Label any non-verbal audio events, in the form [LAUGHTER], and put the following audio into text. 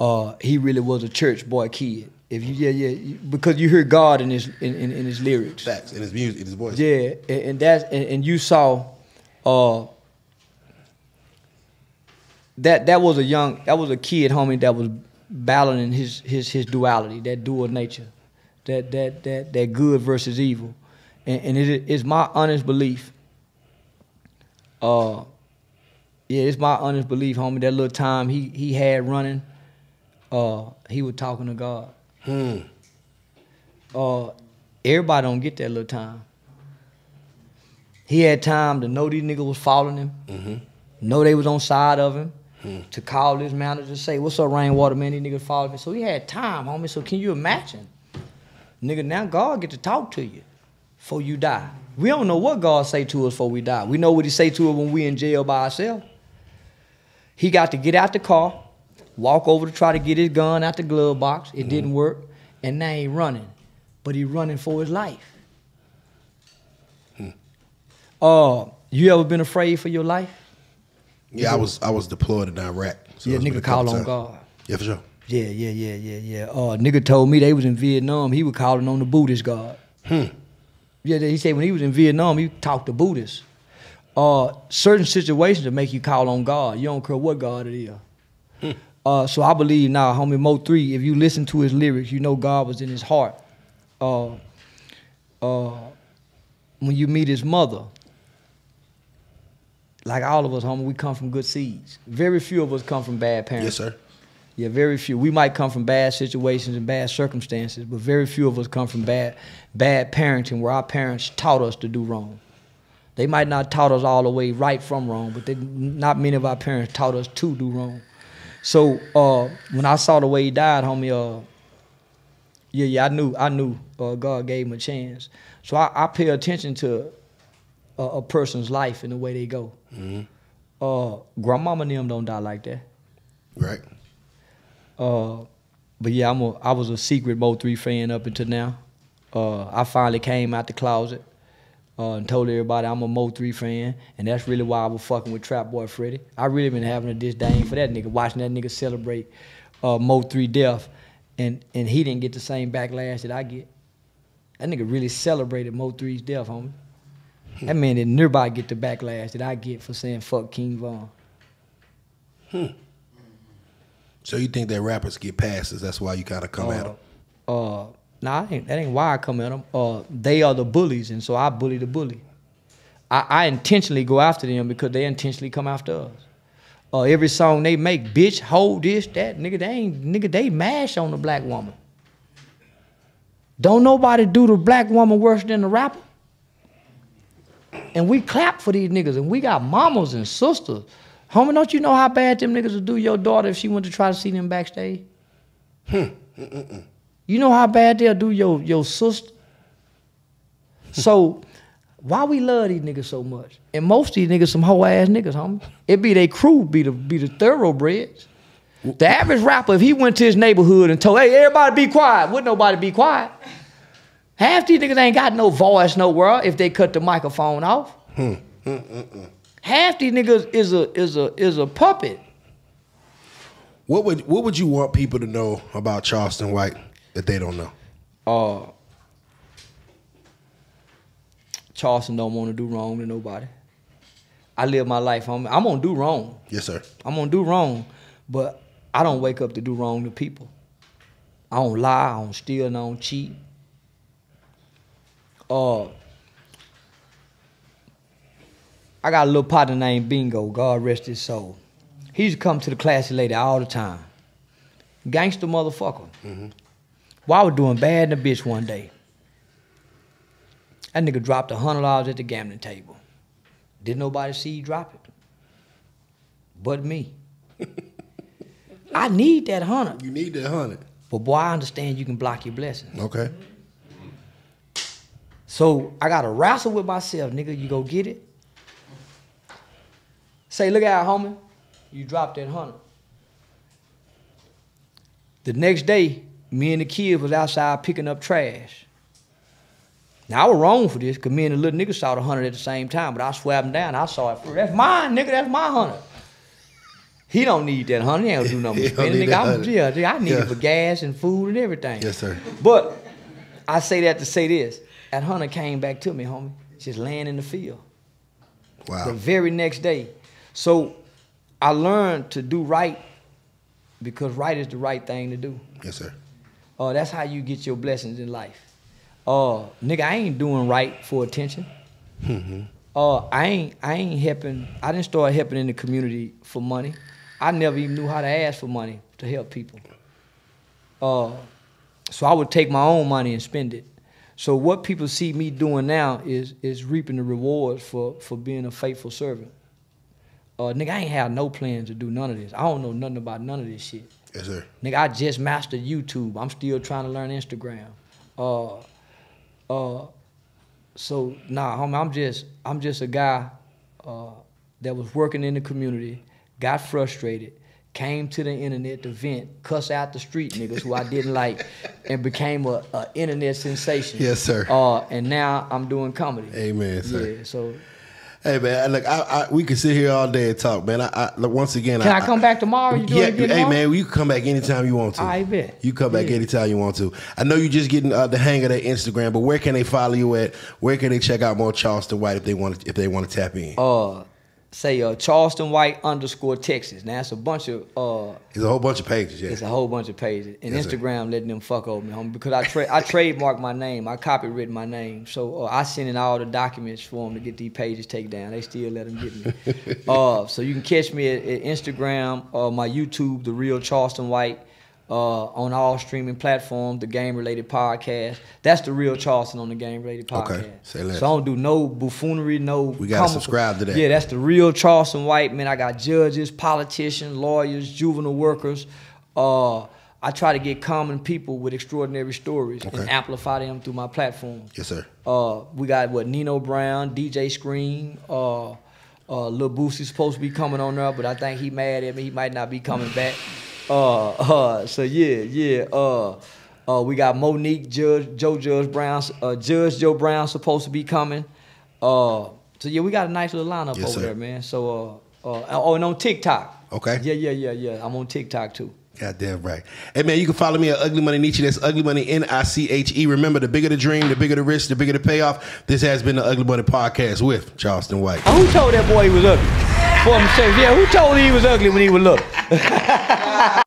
uh, he really was a church boy kid. If you yeah yeah because you hear God in his in, in, in his lyrics. Facts in his music, in his voice. Yeah, and, and that's and, and you saw, uh, that that was a young that was a kid, homie, that was battling his his his duality, that dual nature, that that that that good versus evil, and, and it is my honest belief. Uh, yeah, it's my honest belief, homie. That little time he he had running, uh, he was talking to God. Hmm. Uh, everybody don't get that little time. He had time to know these niggas was following him, Mm-hmm. know they was on side of him, Hmm. to call his manager to say, "What's up, Rainwater man? These niggas following me." So he had time, homie. So can you imagine, nigga? Now God get to talk to you before you die. We don't know what God say to us before we die. We know what He say to us when we in jail by ourselves. He got to get out the car, walk over to try to get his gun out the glove box. It didn't work, and now he running, but he running for his life. Uh, you ever been afraid for your life? Yeah, I was I was deployed in Iraq. so yeah, nigga call on. God. Yeah, for sure. Yeah, yeah, yeah, yeah, yeah. Uh, nigga told me they was in Vietnam. He was calling on the Buddhist God. Hmm. Yeah, he said when he was in Vietnam, he talked to Buddhists. Uh, certain situations that make you call on God. You don't care what God it is. Hmm. Uh, so I believe now, homie Mo3. If you listen to his lyrics, you know God was in his heart. Uh, uh, when you meet his mother, like all of us, homie, we come from good seeds. Very few of us come from bad parents. Yes, sir. Yeah, very few. We might come from bad situations and bad circumstances, but very few of us come from bad bad parenting where our parents taught us to do wrong. They might not taught us all the way right from wrong, but they, not many of our parents taught us to do wrong. So uh, when I saw the way he died, homie, uh, yeah, yeah, I knew, I knew uh, God gave him a chance. So I, I pay attention to a, a person's life and the way they go. hmm Uh, grandmama and them don't die like that. Right. Uh, but yeah, I'm a, I was a secret Mo3 fan up until now. Uh, I finally came out the closet uh, and told everybody I'm a Mo3 fan, and that's really why I was fucking with Trap Boy Freddy. I really been having a disdain for that nigga, watching that nigga celebrate uh, Mo3 death, and and he didn't get the same backlash that I get. That nigga really celebrated Mo3's death, homie. That man didn't nearby get the backlash that I get for saying fuck King Von. So you think that rappers get passes? That's why you kind of come at them. Uh, nah, ain't, that ain't why I come at them. Uh, they are the bullies, and so I bully the bully. I, I intentionally go after them because they intentionally come after us. Uh, every song they make, bitch, hold this, that, nigga, they ain't, nigga, they mash on the black woman. Don't nobody do the black woman worse than the rapper. And we clap for these niggas, and we got mamas and sisters. Homie, don't you know how bad them niggas would do your daughter if she went to try to see them backstage? You know how bad they'll do your your sister. So why we love these niggas so much? And most of these niggas some hoe ass niggas, homie. It be they crew, be the be the thoroughbreds. The average rapper, if he went to his neighborhood and told, hey, everybody be quiet, wouldn't nobody be quiet. Half these niggas ain't got no voice nowhere if they cut the microphone off. Hmm, hmm, hmm, Half these niggas is a is a is a puppet. What would what would you want people to know about Charleston White that they don't know? uh Charleston don't want to do wrong to nobody. I live my life. I'm, I'm gonna do wrong. Yes, sir. I'm gonna do wrong, but I don't wake up to do wrong to people. I don't lie. I don't steal. and I don't cheat. Uh, I got a little partner named Bingo. God rest his soul. He used to come to the classy lady all the time. Gangster motherfucker. Well, I was doing bad in the bitch one day. That nigga dropped a hundred dollars at the gambling table. Didn't nobody see you drop it, but me. [LAUGHS] I need that hundred, You need that hundred. but boy, I understand you can block your blessings. Okay. So I gotta wrestle with myself, nigga. You go get it. Say, look out, homie. You dropped that hundred. The next day, me and the kid was outside picking up trash. Now I was wrong for this, cause me and the little nigga saw the hundred at the same time, but I swept him down. I saw it first. That's mine, nigga. That's my hundred. He don't need that hundred. He ain't gonna do nothing. [LAUGHS] don't spending. need Nigga, that I'm, yeah, I need Yeah. it for gas and food and everything. Yes, sir. But I say that to say this. That hunter came back to me, homie, just laying in the field Wow. the very next day. So I learned to do right because right is the right thing to do. Yes, sir. Uh, that's how you get your blessings in life. Uh, nigga, I ain't doing right for attention. Uh, I ain't I ain't helping. I didn't start helping in the community for money. I never even knew how to ask for money to help people. Uh, so I would take my own money and spend it. So what people see me doing now is is reaping the rewards for for being a faithful servant. Uh, nigga, I ain't have no plans to do none of this. I don't know nothing about none of this shit. Yes, sir. Nigga, I just mastered YouTube. I'm still trying to learn Instagram. Uh, uh, so nah, homie, I'm just I'm just a guy uh, that was working in the community, got frustrated, came to the internet to vent, cuss out the street niggas who I didn't like, and became a, a internet sensation. Yes, sir. Uh, and now I'm doing comedy. Amen, sir. Yeah. So Hey man, look, I, I, we can sit here all day and talk, man. I, I look once again. can I, come back tomorrow? You Yeah, it hey tomorrow? man, you can come back anytime you want to. I bet. You come back Yeah. anytime you want to. I know you're just getting uh, the hang of that Instagram, but where can they follow you at? Where can they check out more Charleston White if they want to, if they want to tap in? Uh, say uh, Charleston White underscore Texas. Now it's a bunch of uh, There's a whole bunch of pages. Yeah. It's a whole bunch of pages. And Yes, sir. Instagram letting them fuck over me, homie, because I tra- I trademarked my name. I copywritten my name. So uh, I sent in all the documents for them to get these pages taken down. They still let them get me. [LAUGHS] uh, so you can catch me at, at Instagram, uh, my YouTube, The Real Charleston White, uh, on all streaming platforms, the Game Related Podcast. That's The Real Charleston on the Game Related Podcast. Okay, say less. So I don't do no buffoonery, no. We gotta comical- subscribe to that. Yeah, that's the real Charleston White, man. I got judges, politicians, lawyers, juvenile workers. Uh, I try to get common people with extraordinary stories Okay. and amplify them through my platform. yes, sir. Uh, we got what Nino Brown, DJ Scream, uh, uh, Lil Boosie's supposed to be coming on there, but I think he mad at me. He might not be coming back. Uh, uh, so yeah, yeah. Uh, uh, we got Monique, Judge, Joe Judge Brown, uh, Judge Joe Brown supposed to be coming. Uh, so yeah, we got a nice little lineup Yes, over sir. there, man. So uh, uh, oh, and on TikTok. Okay. Yeah, yeah, yeah, yeah. I'm on TikTok too. Goddamn right. Hey man, you can follow me at Ugly Money Niche. That's Ugly Money N I C H E. Remember, the bigger the dream, the bigger the risk, the bigger the payoff. This has been the Ugly Money Podcast with Charleston White. Who told that boy he was ugly? Yeah. Who told him he was ugly when he was little?